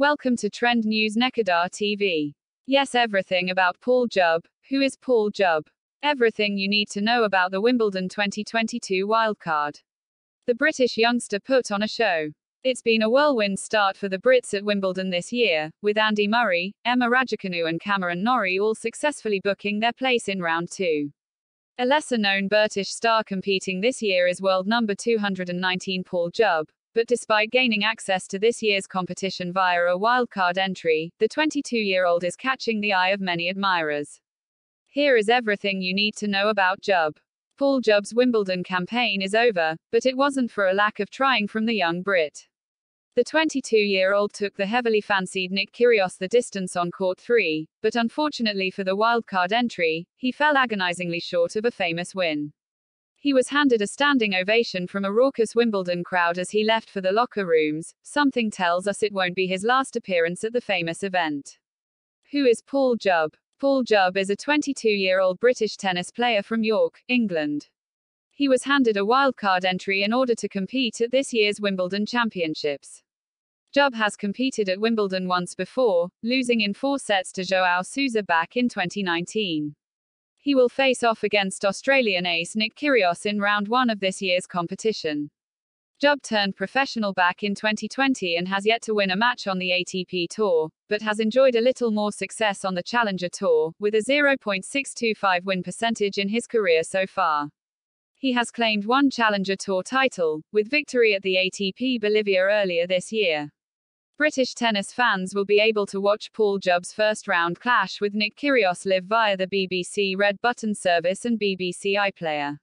Welcome to Trend News Nekadar TV. Yes, everything about Paul Jubb. Who is Paul Jubb? Everything you need to know about the Wimbledon 2022 wildcard. The British youngster put on a show. It's been a whirlwind start for the Brits at Wimbledon this year, with Andy Murray, Emma Raducanu, and Cameron Norrie all successfully booking their place in round two. A lesser known British star competing this year is world number 219 Paul Jubb, but despite gaining access to this year's competition via a wildcard entry, the 22 year old is catching the eye of many admirers. Here is everything you need to know about Jubb. Paul Jubb's Wimbledon campaign is over, but it wasn't for a lack of trying from the young Brit. The 22 year old took the heavily fancied Nick Kyrgios the distance on court 3, but unfortunately for the wildcard entry, he fell agonizingly short of a famous win. He was handed a standing ovation from a raucous Wimbledon crowd as he left for the locker rooms. Something tells us it won't be his last appearance at the famous event. Who is Paul Jubb? Paul Jubb is a 22 year old British tennis player from York, England. He was handed a wildcard entry in order to compete at this year's Wimbledon Championships. Jubb has competed at Wimbledon once before, losing in four sets to Joao Sousa back in 2019. He will face off against Australian ace Nick Kyrgios in round one of this year's competition. Jubb turned professional back in 2020 and has yet to win a match on the ATP Tour, but has enjoyed a little more success on the Challenger Tour, with a 0.625 win percentage in his career so far. He has claimed one Challenger Tour title, with victory at the ATP Bolivia earlier this year. British tennis fans will be able to watch Paul Jubb's first round clash with Nick Kyrgios live via the BBC Red Button service and BBC iPlayer.